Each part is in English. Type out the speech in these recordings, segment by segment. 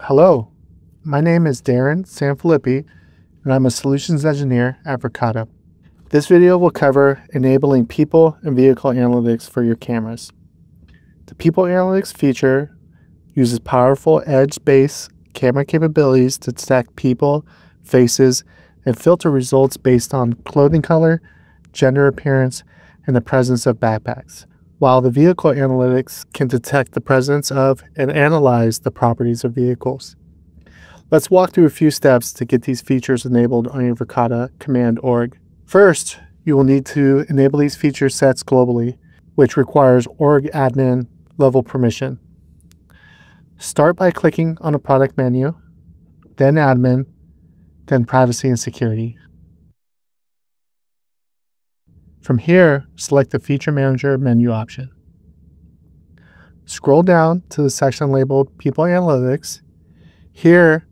Hello, my name is Darren Sanfilippi, and I'm a solutions engineer at Verkada. This video will cover enabling people and vehicle analytics for your cameras. The People Analytics feature uses powerful edge-based camera capabilities to detect people, faces, and filter results based on clothing color, gender appearance, and the presence of backpacks, while the vehicle analytics can detect the presence of and analyze the properties of vehicles. Let's walk through a few steps to get these features enabled on your Verkada command org. First, you will need to enable these feature sets globally, which requires org admin level permission. Start by clicking on the product menu, then admin, then privacy and security. From here, select the Feature Manager menu option. Scroll down to the section labeled People Analytics. Here,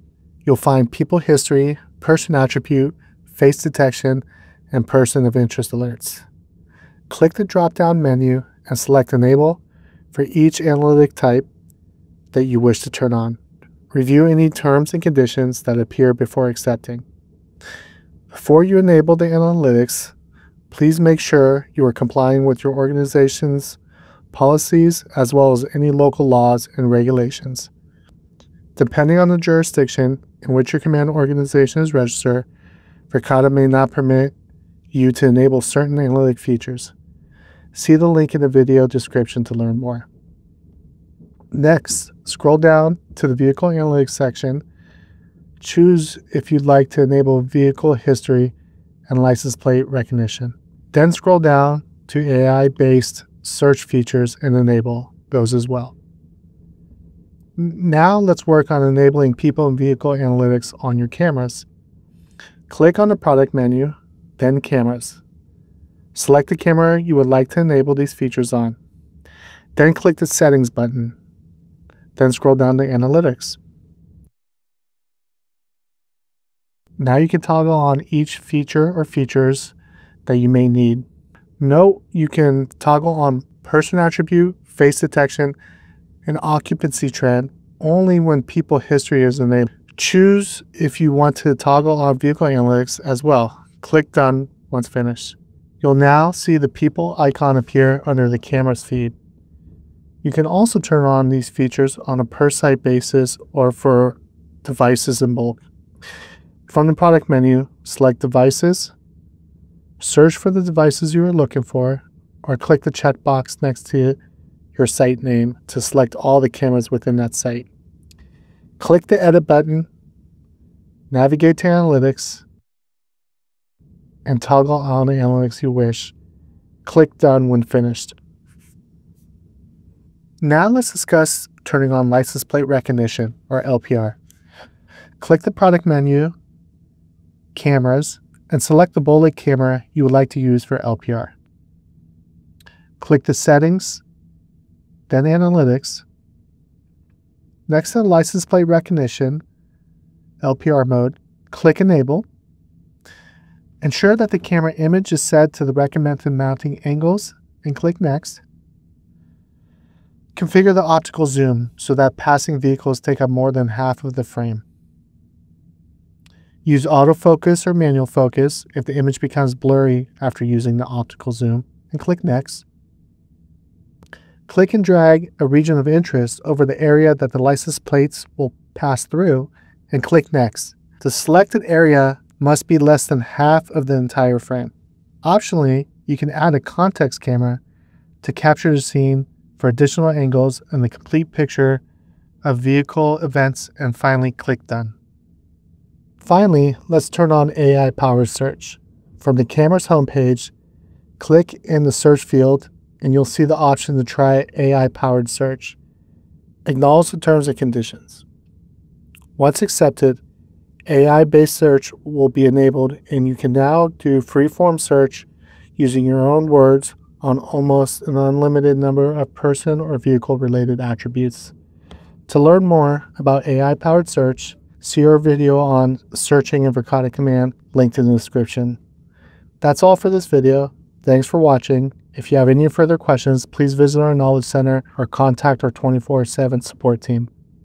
you'll find People History, Person Attribute, Face Detection, and Person of Interest alerts. Click the drop-down menu and select Enable for each analytic type that you wish to turn on. Review any terms and conditions that appear before accepting. Before you enable the analytics, Please make sure you are complying with your organization's policies as well as any local laws and regulations. Depending on the jurisdiction in which your command organization is registered, Verkada may not permit you to enable certain analytic features. See the link in the video description to learn more. Next, scroll down to the Vehicle Analytics section. Choose if you'd like to enable vehicle history and license plate recognition. Then scroll down to AI-based search features and enable those as well. Now let's work on enabling people and vehicle analytics on your cameras. Click on the product menu, then cameras. Select the camera you would like to enable these features on. Then click the settings button. Then scroll down to analytics. Now you can toggle on each feature or features that you may need. Note you can toggle on person attribute, face detection, and occupancy trend only when people history is enabled. Choose if you want to toggle on vehicle analytics as well. Click done once finished. You'll now see the people icon appear under the camera's feed. You can also turn on these features on a per site basis or for devices in bulk. From the product menu, select Devices, Search for the devices you are looking for, or click the checkbox next to your site name to select all the cameras within that site. Click the Edit button, navigate to Analytics, and toggle on the analytics you wish. Click Done when finished. Now let's discuss turning on license plate recognition, or LPR. Click the product menu, Cameras, and select the bullet camera you would like to use for LPR. Click the Settings, then Analytics. Next to License Plate Recognition, LPR mode, click Enable. Ensure that the camera image is set to the recommended mounting angles and click Next. Configure the optical zoom so that passing vehicles take up more than half of the frame. Use autofocus or manual focus if the image becomes blurry after using the optical zoom, and click Next. Click and drag a region of interest over the area that the license plates will pass through, and click Next. The selected area must be less than half of the entire frame. Optionally, you can add a context camera to capture the scene for additional angles and the complete picture of vehicle events and finally click Done. Finally, let's turn on AI powered search. From the camera's homepage, click in the search field and you'll see the option to try AI powered search. Acknowledge the terms and conditions. Once accepted, AI based search will be enabled and you can now do freeform search using your own words on almost an unlimited number of person or vehicle related attributes. To learn more about AI powered search, See our video on searching in Verkada Command linked in the description. That's all for this video. Thanks for watching. If you have any further questions, please visit our Knowledge Center or contact our 24-7 support team.